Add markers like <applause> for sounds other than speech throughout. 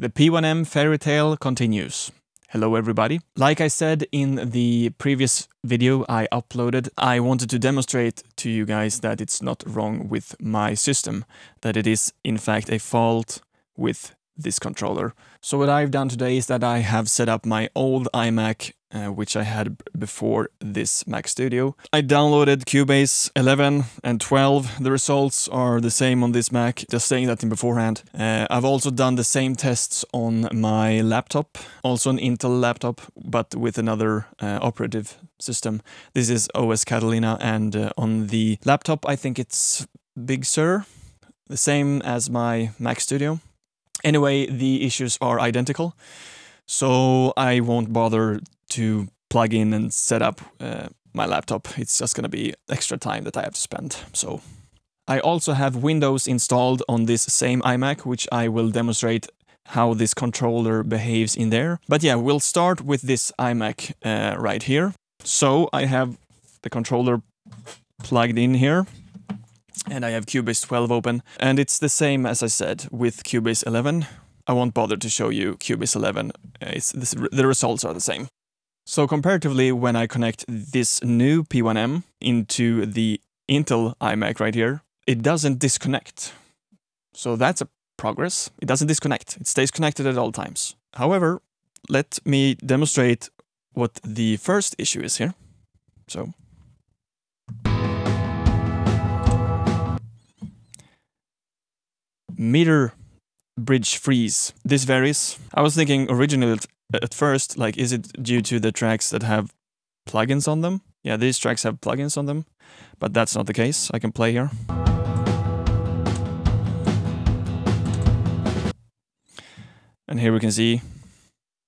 The P1M fairy tale continues. Hello everybody. Like I said in the previous video I uploaded, I wanted to demonstrate to you guys that it's not wrong with my system, that it is in fact a fault with this controller. So what I've done today is that I have set up my old iMac uh, which I had before this Mac Studio. I downloaded Cubase 11 and 12. The results are the same on this Mac, just saying that in beforehand. Uh, I've also done the same tests on my laptop, also an Intel laptop, but with another uh, operative system. This is OS Catalina, and uh, on the laptop, I think it's Big Sur, the same as my Mac Studio. Anyway, the issues are identical. So I won't bother to plug in and set up uh, my laptop. It's just going to be extra time that I have to spend. So I also have Windows installed on this same iMac, which I will demonstrate how this controller behaves in there. But yeah, we'll start with this iMac uh, right here. So I have the controller plugged in here and I have Cubase 12 open. And it's the same as I said with Cubase 11. I won't bother to show you Cubase 11. Uh, it's, this, the results are the same. So comparatively, when I connect this new P1M into the Intel iMac right here, it doesn't disconnect. So that's a progress. It doesn't disconnect. It stays connected at all times. However, let me demonstrate what the first issue is here. So meter bridge freeze. This varies. I was thinking originally at first, like, is it due to the tracks that have plugins on them? Yeah, these tracks have plugins on them, but that's not the case. I can play here. And here we can see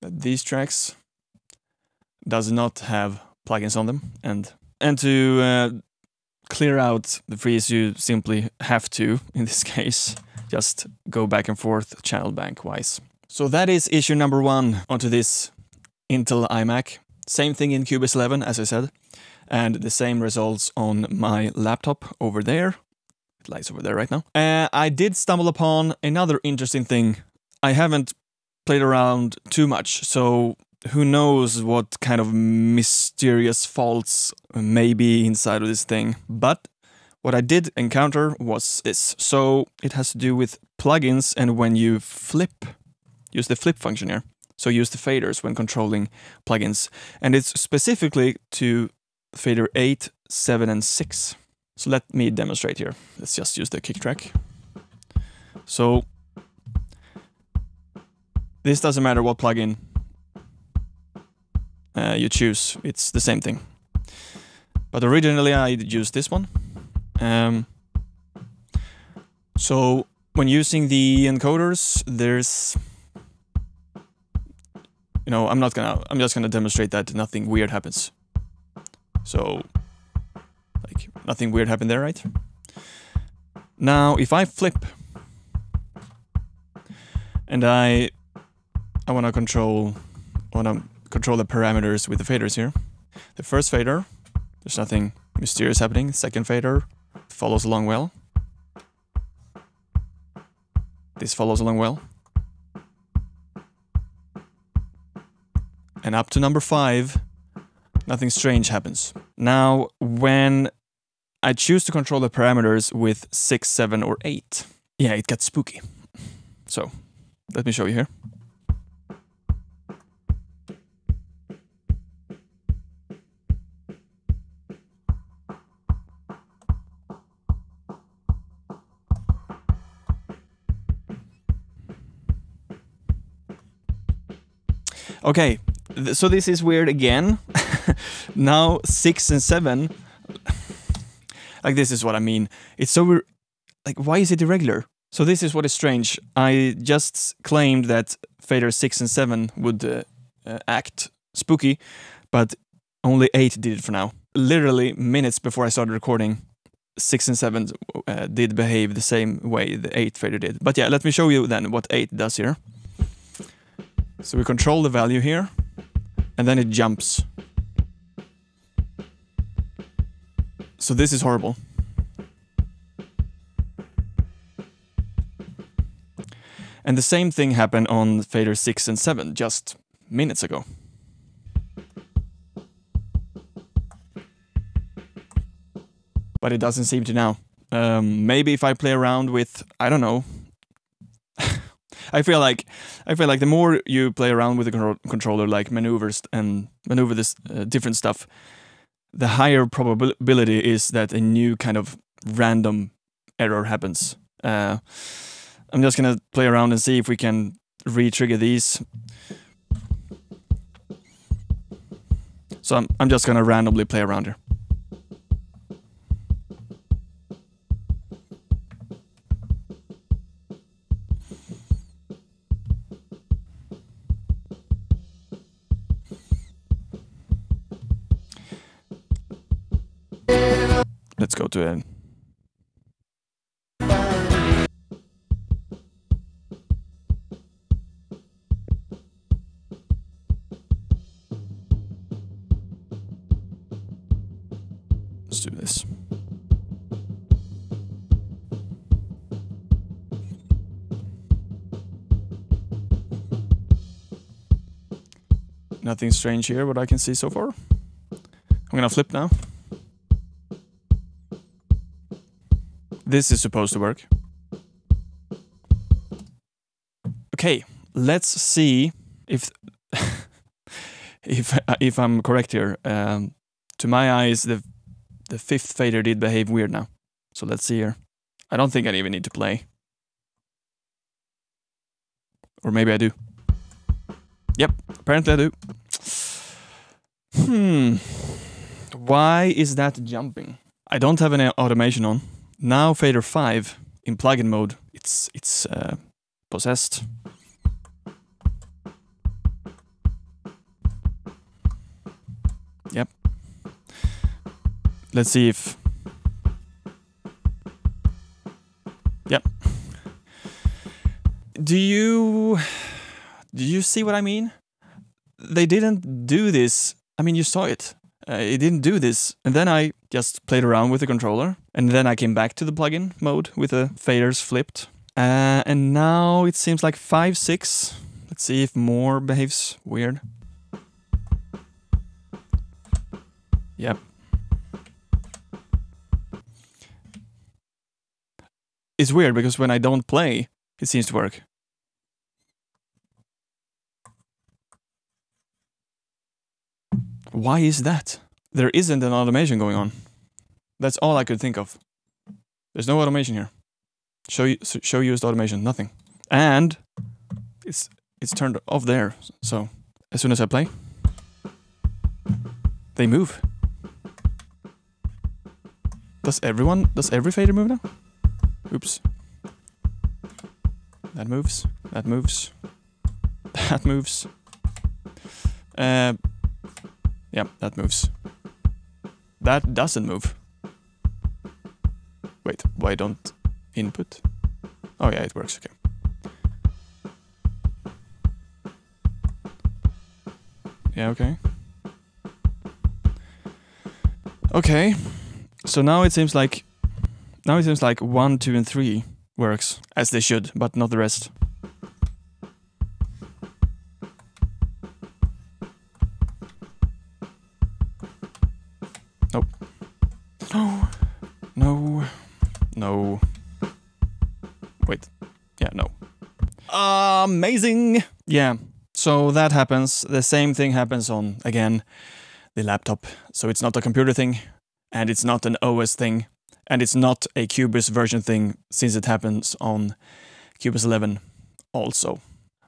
that these tracks does not have plugins on them. And and to uh, clear out the freeze, you simply have to, <laughs> in this case, just go back and forth channel bank wise. So that is issue number one onto this Intel iMac. Same thing in Cubase 11, as I said, and the same results on my laptop over there. It lies over there right now. Uh, I did stumble upon another interesting thing. I haven't played around too much, so who knows what kind of mysterious faults may be inside of this thing. But what I did encounter was this. So it has to do with plugins and when you flip use the flip function here. So use the faders when controlling plugins. And it's specifically to fader 8, 7, and 6. So let me demonstrate here. Let's just use the kick track. So this doesn't matter what plugin uh, you choose, it's the same thing. But originally I used this one. Um, so when using the encoders, there's you know, I'm not gonna, I'm just gonna demonstrate that nothing weird happens. So, like, nothing weird happened there, right? Now, if I flip, and I, I wanna control, wanna control the parameters with the faders here. The first fader, there's nothing mysterious happening. Second fader follows along well. This follows along well. And up to number five, nothing strange happens. Now, when I choose to control the parameters with 6, 7, or 8, yeah, it gets spooky. So, let me show you here. Okay, so this is weird again. <laughs> now six and seven, <laughs> like this is what I mean. It's so like why is it irregular? So this is what is strange. I just claimed that fader six and seven would uh, uh, act spooky, but only eight did it for now. Literally minutes before I started recording, six and seven uh, did behave the same way the eight fader did. But yeah, let me show you then what eight does here. So we control the value here and then it jumps. So this is horrible. And the same thing happened on fader 6 and 7 just minutes ago. But it doesn't seem to now. Um, maybe if I play around with, I don't know. I feel like I feel like the more you play around with the con controller, like maneuvers and maneuver this uh, different stuff, the higher probability is that a new kind of random error happens. Uh, I'm just gonna play around and see if we can re-trigger these. So I'm, I'm just gonna randomly play around here. Go to it. Let's do this. Nothing strange here, what I can see so far. I'm gonna flip now. This is supposed to work. Okay, let's see if <laughs> if if I'm correct here. Um, to my eyes, the the fifth fader did behave weird now. So let's see here. I don't think I even need to play. Or maybe I do. Yep, apparently I do. Hmm. Why is that jumping? I don't have any automation on. Now fader 5 in plugin mode, it's it's uh, possessed. Yep. Let's see if... Yep. Do you... Do you see what I mean? They didn't do this. I mean, you saw it. Uh, it didn't do this. And then I just played around with the controller. And then I came back to the plugin mode with the faders flipped. Uh, and now it seems like 5, 6. Let's see if more behaves weird. Yep. It's weird because when I don't play, it seems to work. Why is that? There isn't an automation going on. That's all I could think of. There's no automation here. Show you show used automation, nothing. And it's it's turned off there. So as soon as I play, they move. Does everyone does every fader move now? Oops. That moves. That moves. <laughs> That moves. Uh yeah, that moves. That doesn't move. Wait, why don't input? Oh yeah, it works, okay. Yeah, okay. Okay, so now it seems like now it seems like one, two, and three works as they should, but not the rest. Amazing! Yeah, so that happens. The same thing happens on, again, the laptop. So it's not a computer thing, and it's not an OS thing, and it's not a Cubase version thing, since it happens on Cubase 11 also.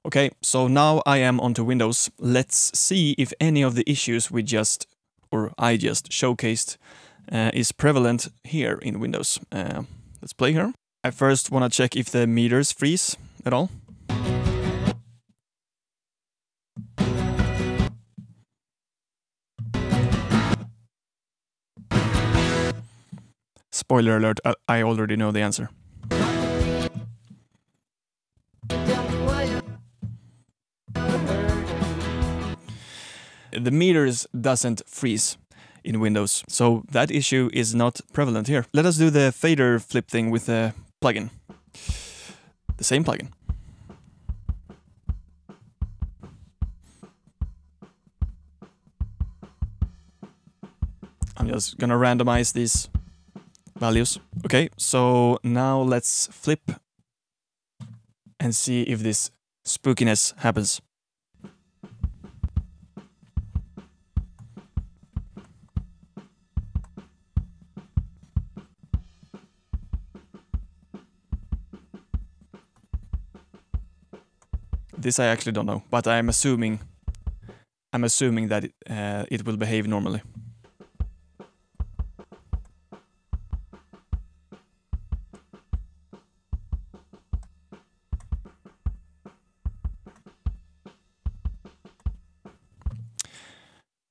Okay, so now I am onto Windows. Let's see if any of the issues we just, or I just showcased uh, is prevalent here in Windows. Uh, let's play here. I first want to check if the meters freeze at all. Spoiler alert, uh, I already know the answer. The meters doesn't freeze in Windows, so that issue is not prevalent here. Let us do the fader flip thing with the plugin. The same plugin. I'm just gonna randomize these values. Okay, so now let's flip and see if this spookiness happens. This I actually don't know, but I'm assuming I'm assuming that it, uh, it will behave normally.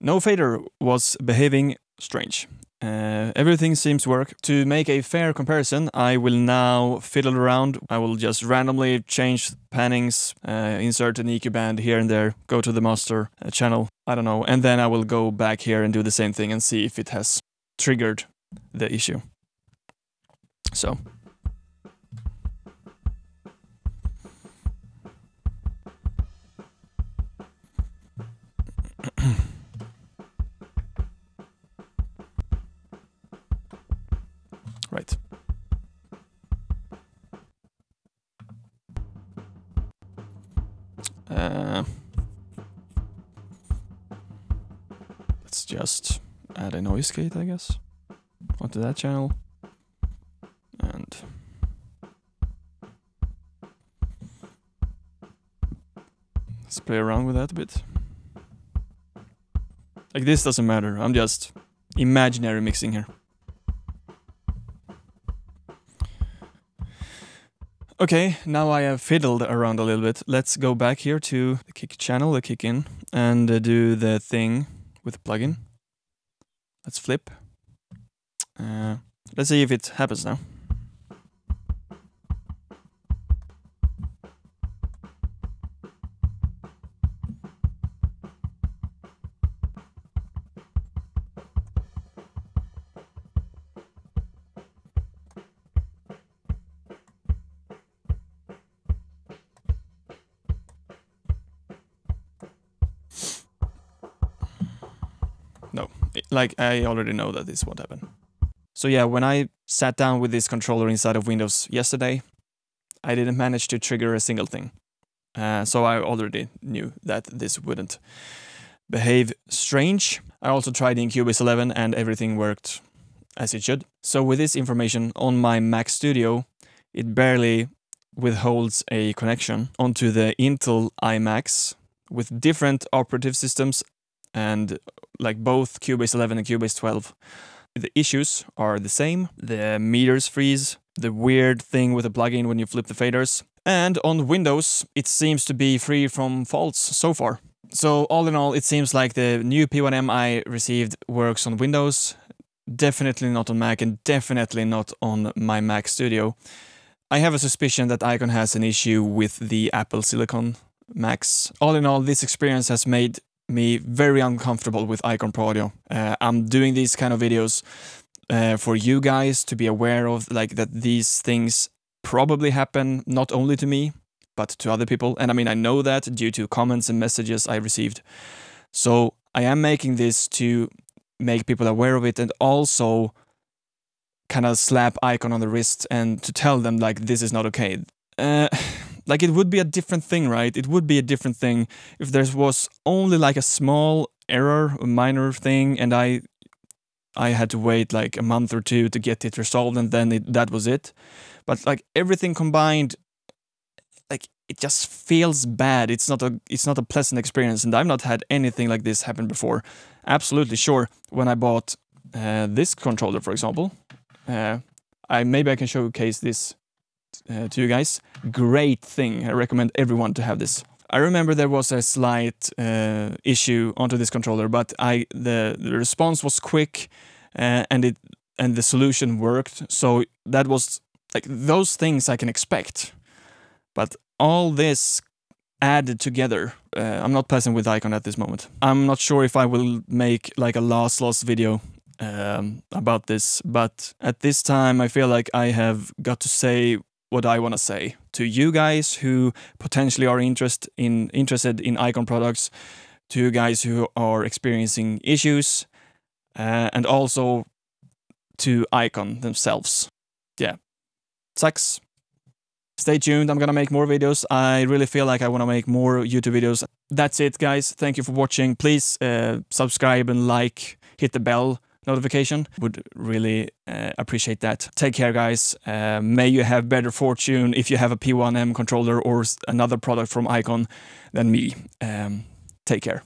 No fader was behaving strange. Uh, everything seems to work. To make a fair comparison, I will now fiddle around. I will just randomly change pannings, uh, insert an EQ band here and there, go to the master uh, channel, I don't know, and then I will go back here and do the same thing and see if it has triggered the issue. So. Noise I guess, onto that channel. And let's play around with that a bit. Like this doesn't matter, I'm just imaginary mixing here. Okay, now I have fiddled around a little bit. Let's go back here to the kick channel, the kick in, and uh, do the thing with the plugin. Let's flip. Uh, let's see if it happens now. Like I already know that this won't happen. So yeah, when I sat down with this controller inside of Windows yesterday, I didn't manage to trigger a single thing. Uh, so I already knew that this wouldn't behave strange. I also tried in Cubase 11 and everything worked as it should. So with this information on my Mac Studio, it barely withholds a connection onto the Intel iMacs with different operative systems and like both Cubase 11 and Cubase 12. The issues are the same. The meters freeze, the weird thing with the plugin when you flip the faders. And on Windows, it seems to be free from faults so far. So all in all, it seems like the new P1M I received works on Windows, definitely not on Mac and definitely not on my Mac Studio. I have a suspicion that Icon has an issue with the Apple Silicon Macs. All in all, this experience has made me very uncomfortable with Icon Pro Audio. Uh, I'm doing these kind of videos uh, for you guys to be aware of, like that these things probably happen not only to me, but to other people. And I mean, I know that due to comments and messages I received. So I am making this to make people aware of it and also kind of slap Icon on the wrist and to tell them like this is not okay. Uh, <laughs> like it would be a different thing, right? It would be a different thing if there was only like a small error, a minor thing, and I I had to wait like a month or two to get it resolved, and then it, that was it. But like everything combined, like it just feels bad. It's not a it's not a pleasant experience, and I've not had anything like this happen before. Absolutely sure. When I bought uh, this controller, for example, uh, I maybe I can showcase this uh, to you guys. Great thing. I recommend everyone to have this. I remember there was a slight uh, issue onto this controller, but I the, the response was quick, uh, and it and the solution worked. So that was like those things I can expect, but all this added together. Uh, I'm not passing with Icon at this moment. I'm not sure if I will make like a lossless video um, about this, but at this time I feel like I have got to say what I want to say to you guys who potentially are interest in interested in Icon products, to you guys who are experiencing issues. uh, and also to Icon themselves. Yeah, sucks. Stay tuned. I'm gonna make more videos. I really feel like I want to make more YouTube videos. That's it, guys. Thank you for watching. Please uh, subscribe and like, hit the bell notification. Would really uh, appreciate that. Take care, guys. Uh, may you have better fortune if you have a P1M controller or another product from Icon than me. Um, take care.